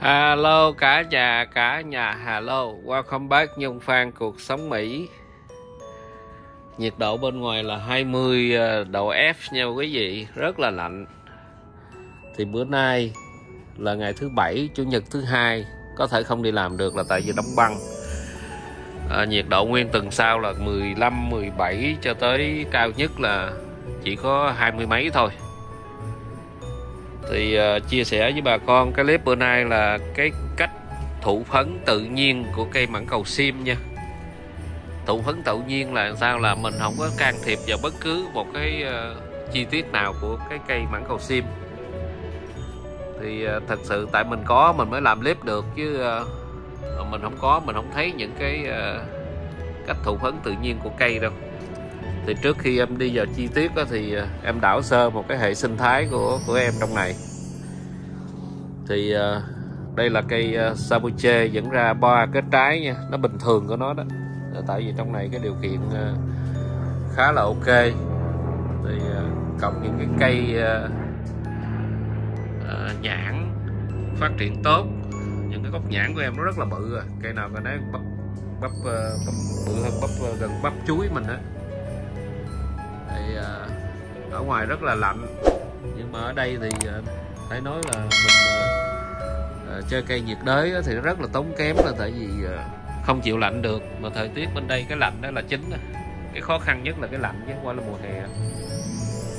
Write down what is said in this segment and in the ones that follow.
Hello cả nhà cả nhà hello. Welcome back Nhung Phan cuộc sống Mỹ. Nhiệt độ bên ngoài là 20 ờ, độ F nha quý vị rất là lạnh. Thì bữa nay là ngày thứ bảy chủ nhật thứ hai có thể không đi làm được là tại vì đóng băng. À, nhiệt độ nguyên tuần sau là 15 17 cho tới cao nhất là chỉ có hai mươi mấy thôi thì uh, chia sẻ với bà con cái clip bữa nay là cái cách thụ phấn tự nhiên của cây mãng cầu sim nha. Thụ phấn tự nhiên là sao? Là mình không có can thiệp vào bất cứ một cái uh, chi tiết nào của cái cây mãng cầu sim. Thì uh, thật sự tại mình có mình mới làm clip được chứ uh, mình không có mình không thấy những cái uh, cách thụ phấn tự nhiên của cây đâu thì trước khi em đi vào chi tiết đó, thì à, em đảo sơ một cái hệ sinh thái của của em trong này. Thì à, đây là cây à, sabuche dẫn ra ba cái trái nha. Nó bình thường của nó đó. Ờ, tại vì trong này cái điều kiện khá là ok. Thì cộng những cái cây nhãn phát triển tốt. Những cái gốc nhãn của em nó rất là bự à. cây nào cái nó bắp bắp, bắp bự hơn bắp gần bắp chuối mình á ở ngoài rất là lạnh. nhưng mà ở đây thì uh, phải nói là mình uh, chơi cây nhiệt đới thì rất là tốn kém là tại vì không chịu lạnh được. Mà thời tiết bên đây cái lạnh đó là chính cái khó khăn nhất là cái lạnh chứ qua là mùa hè.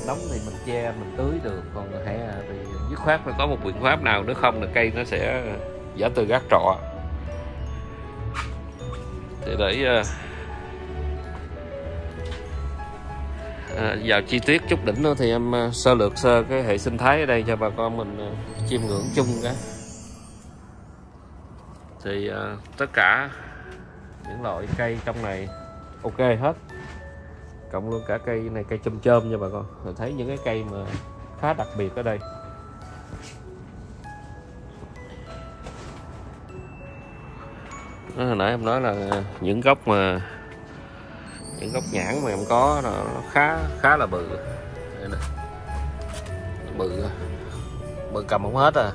Nóng thì mình che mình tưới được. Còn hè thì dứt khoát phải có một biện pháp nào nữa không là cây nó sẽ giả từ gác trọ. Thì để à, vào chi tiết chút đỉnh nữa thì em ờ, sơ lược sơ cái hệ sinh thái ở đây cho bà con mình ờ, chiêm ngưỡng chung cái thì à, tất cả những loại cây trong này ok hết. Cộng luôn cả cây này cây chôm chôm nha bà con. Mình thấy những cái cây mà khá đặc biệt ở đây. Đó, hồi nãy em nói là những gốc mà những gốc nhãn mà em có nó khá khá là bự. Đây nè. Bự à. bự cầm không hết à.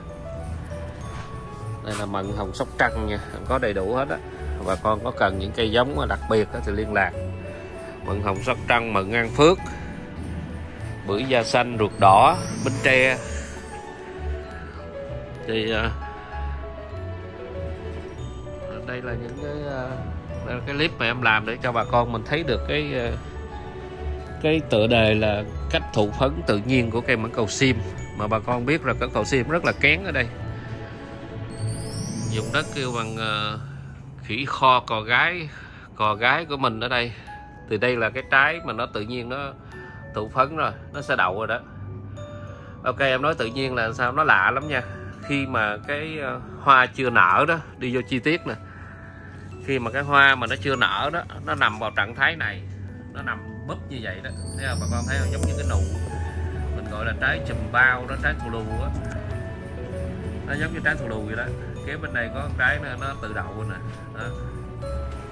Đây là mận hồng sóc trăng nha. Em có đầy đủ hết á. Bà con có cần những cây giống mà đặc biệt thì liên lạc. Mận hồng sóc trăng, mận an phước. Bưởi da xanh, ruột đỏ bến tre. Thì à, đây là những cái à, à, cái clip mà em làm để cho bà con mình thấy được cái ờ, cái tựa đề là cách thụ phấn tự nhiên của cây mãng cầu sim mà bà con biết là cái cầu sim rất là kén ở đây. Dùng đất kêu bằng uh, khỉ kho cò gái cò gái của mình ở đây. Thì đây là cái trái mà nó tự nhiên nó thụ phấn rồi nó sẽ đậu rồi đó. Ok em nói tự nhiên là sao? Nó lạ lắm nha. Khi mà cái uh, hoa chưa nở đó đi vô chi tiết nè khi mà cái hoa mà nó chưa nở đó nó nằm vào trạng thái này nó nằm búp như vậy đó. Thấy không? Bà con thấy không? Giống như cái nụ mình gọi là trái chùm bao đó trái thù lù á. Nó giống như trái thù lù vậy đó. Kế bên này có trái nó, nó tự đậu nè. Đó.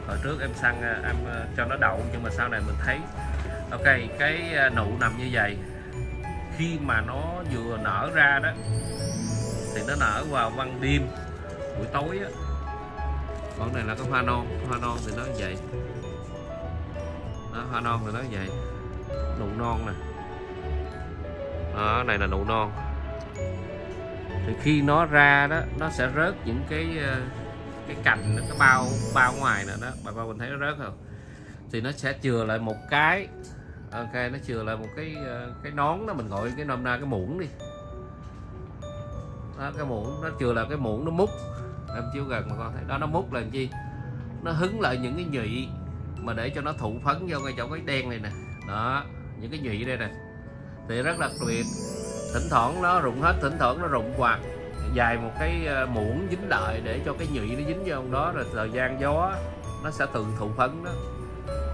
hồi trước em săn à, em à, cho nó đậu nhưng mà sau này mình thấy ok cái à, nụ nằm như vậy. Khi mà nó vừa nở ra đó thì nó nở vào ban đêm buổi tối á còn này là cái hoa non hoa non thì nó như vậy. Đó, hoa non thì nó như vậy. Nụ non nè. Đó này là nụ non. Thì khi nó ra đó nó sẽ rớt những cái ờ, cái cành cái bao bao ngoài nè đó. Bà con mình thấy nó rớt không? Thì nó sẽ chừa lại một cái. Ok nó chừa lại một cái ờ, cái nón đó mình gọi cái nôm na cái muỗng đi. Đó, cái muỗng nó chừa là cái muỗng nó múc em chiếu gần mà con thấy. Đó nó mút là chi? Nó hứng lại những cái nhụy mà để cho nó thụ phấn vô ngay chỗ cái đen này nè. Đó những cái nhụy đây nè. Thì rất là tuyệt thỉnh thoảng nó rụng hết thỉnh thoảng nó rụng hoặc dài một cái ờ, muỗng dính đợi để cho cái nhụy nó dính vô đó rồi thời gian gió nó sẽ tự thụ phấn đó.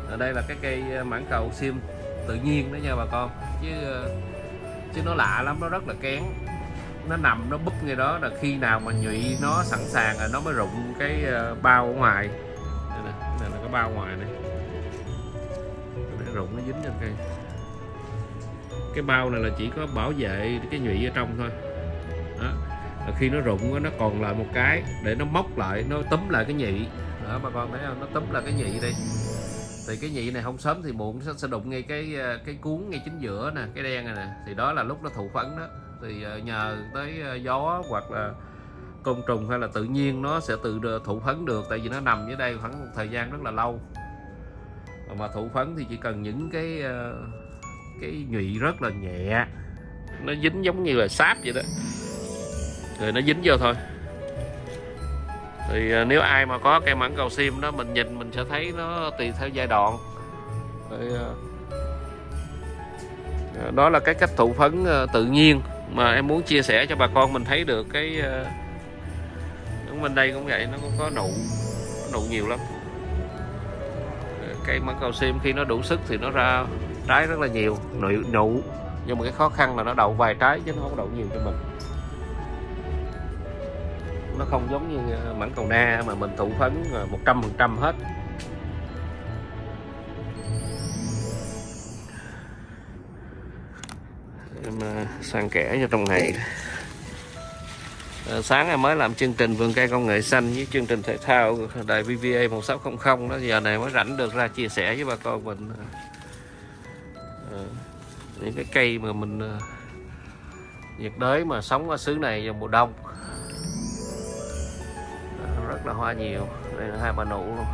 Ở đây là cái cây ờ, mãng cầu sim tự nhiên đó nha bà con. Chứ ờ, chứ nó lạ lắm nó rất là kén nó nằm, nó búp ngay đó, là khi nào mà nhụy nó sẵn sàng là nó mới rụng cái ờ, bao ở ngoài. Đây nè này là cái bao ngoài này. Nó rụng nó dính lên cây cái bao này là chỉ có bảo vệ cái nhụy ở trong thôi. Đó. Khi nó rụng nó còn lại một cái để nó móc lại, nó túm lại cái nhị đó, bà con thấy không? Nó túm lại cái nhị đi. Thì cái nhị này không sớm thì muộn, nó sẽ đụng ngay cái ờ, cái cuốn ngay chính giữa nè, cái đen này nè. Thì đó là lúc nó thụ phấn đó thì ờ, nhờ tới ờ, gió hoặc là côn trùng hay là tự nhiên nó sẽ tự thụ phấn được tại vì nó nằm dưới đây khoảng một thời gian rất là lâu. Mà thụ phấn thì chỉ cần những cái ờ, cái nhụy rất là nhẹ. Nó dính giống như là sáp vậy đó. Rồi nó dính vô thôi. Thì nếu ai mà có cây mảng cầu sim đó mình nhìn mình sẽ thấy nó tùy theo giai đoạn. Rồi, đó là cái cách thụ phấn tự nhiên mà em muốn chia sẻ cho bà con mình thấy được cái ờ, đúng bên đây cũng vậy nó cũng có nụ nụ nhiều lắm. Cây măng cầu sim khi nó đủ sức thì nó ra trái rất là nhiều nụ, nụ. Nhưng mà cái khó khăn là nó đậu vài trái chứ nó không đậu nhiều cho mình. Nó không giống như ờ, mảng cầu na mà mình thụ phấn ờ, một trăm phần trăm hết. Em ờ, sang kẻ cho trong này à, ờ, sáng em mới làm chương trình vườn cây công nghệ xanh với chương trình thể thao đài VVA 1600 đó. Giờ này mới rảnh được ra chia sẻ với bà con mình à, những cái cây mà mình nhiệt đới mà sống ở xứ này vào mùa đông. Rất là hoa nhiều. Đây là hai bà nụ luôn.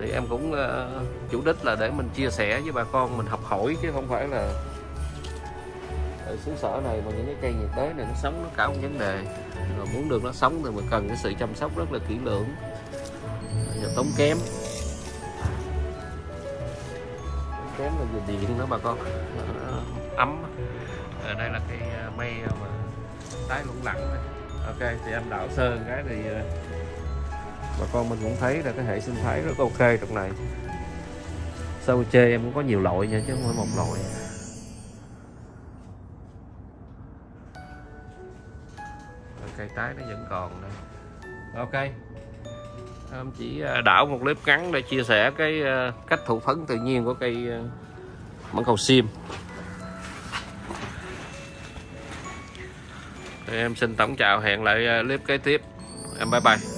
Thì em cũng uh, chủ đích là để mình chia sẻ với bà con mình học hỏi chứ không phải là ở xứ sở này mà những cái cây nhiệt đới này nó sống, nó cả một vấn đề. Rồi muốn được nó sống thì mình cần cái sự chăm sóc rất là kỹ lưỡng. Và tốn kém. Tốn kém là về điện đó bà con. Ờ, ấm. Ở đây là cây ờ, mây mà tái lủng lẳng ok, thì em đạo sơn cái thì bà con mình cũng thấy là cái hệ sinh thái rất ok trong này. Sau chê em cũng có nhiều loại nha, chứ không phải một loại. Cây tái nó vẫn còn đây ok. Em chỉ ờ, đảo một clip ngắn để chia sẻ cái ờ, cách thụ phấn tự nhiên của cây ờ, mãng cầu sim em xin tổng chào, hẹn lại clip kế tiếp. Em bye bye.